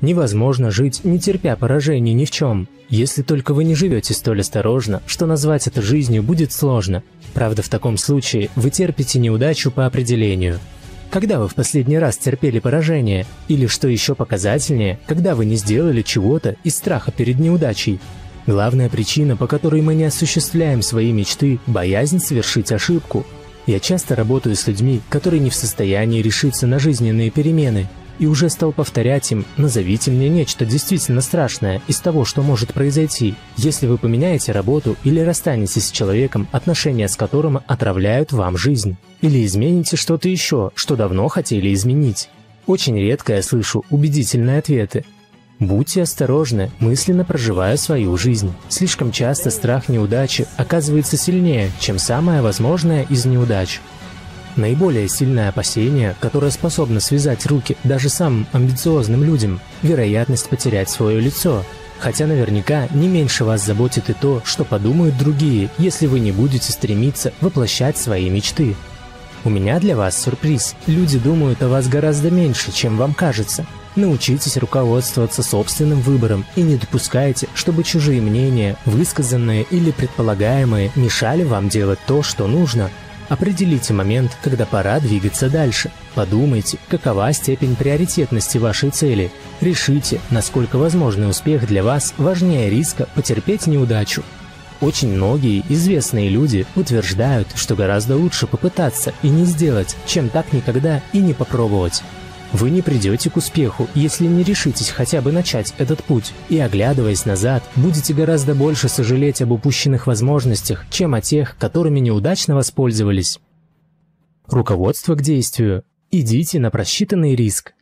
Невозможно жить, не терпя поражений ни в чем, если только вы не живете столь осторожно, что назвать это жизнью будет сложно. Правда, в таком случае вы терпите неудачу по определению. Когда вы в последний раз терпели поражение? Или, что еще показательнее, когда вы не сделали чего-то из страха перед неудачей? Главная причина, по которой мы не осуществляем свои мечты – боязнь совершить ошибку. Я часто работаю с людьми, которые не в состоянии решиться на жизненные перемены – и уже стал повторять им «назовите мне нечто действительно страшное из того, что может произойти, если вы поменяете работу или расстанетесь с человеком, отношения с которым отравляют вам жизнь, или измените что-то еще, что давно хотели изменить». Очень редко я слышу убедительные ответы. Будьте осторожны, мысленно проживая свою жизнь. Слишком часто страх неудачи оказывается сильнее, чем самое возможное из неудач. Наиболее сильное опасение, которое способно связать руки даже самым амбициозным людям – вероятность потерять свое лицо. Хотя наверняка не меньше вас заботит и то, что подумают другие, если вы не будете стремиться воплощать свои мечты. У меня для вас сюрприз. Люди думают о вас гораздо меньше, чем вам кажется. Научитесь руководствоваться собственным выбором и не допускайте, чтобы чужие мнения, высказанные или предполагаемые, мешали вам делать то, что нужно – Определите момент, когда пора двигаться дальше. Подумайте, какова степень приоритетности вашей цели. Решите, насколько возможный успех для вас важнее риска потерпеть неудачу. Очень многие известные люди утверждают, что гораздо лучше попытаться и не сделать, чем так никогда и не попробовать. Вы не придете к успеху, если не решитесь хотя бы начать этот путь, и, оглядываясь назад, будете гораздо больше сожалеть об упущенных возможностях, чем о тех, которыми неудачно воспользовались. Руководство к действию. Идите на просчитанный риск.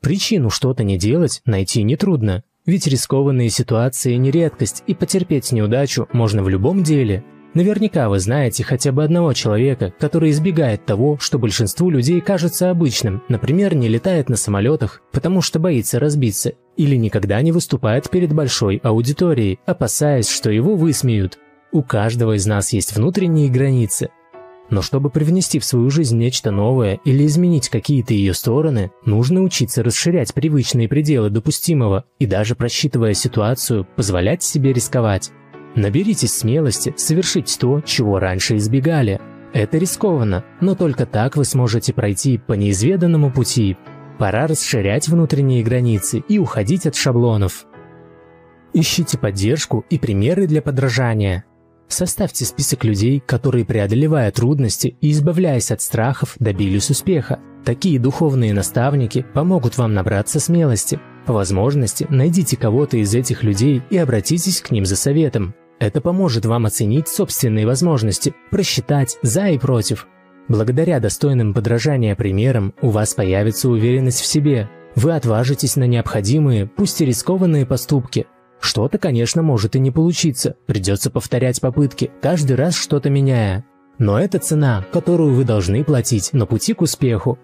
Причину что-то не делать найти нетрудно, ведь рискованные ситуации не редкость, и потерпеть неудачу можно в любом деле – Наверняка вы знаете хотя бы одного человека, который избегает того, что большинству людей кажется обычным, например, не летает на самолетах, потому что боится разбиться, или никогда не выступает перед большой аудиторией, опасаясь, что его высмеют. У каждого из нас есть внутренние границы. Но чтобы привнести в свою жизнь нечто новое или изменить какие-то ее стороны, нужно учиться расширять привычные пределы допустимого и даже просчитывая ситуацию, позволять себе рисковать. Наберитесь смелости совершить то, чего раньше избегали. Это рискованно, но только так вы сможете пройти по неизведанному пути. Пора расширять внутренние границы и уходить от шаблонов. Ищите поддержку и примеры для подражания. Составьте список людей, которые, преодолевая трудности и избавляясь от страхов, добились успеха. Такие духовные наставники помогут вам набраться смелости. По возможности найдите кого-то из этих людей и обратитесь к ним за советом. Это поможет вам оценить собственные возможности, просчитать за и против. Благодаря достойным подражания примерам у вас появится уверенность в себе. Вы отважитесь на необходимые, пусть и рискованные поступки. Что-то, конечно, может и не получиться, придется повторять попытки, каждый раз что-то меняя. Но это цена, которую вы должны платить на пути к успеху.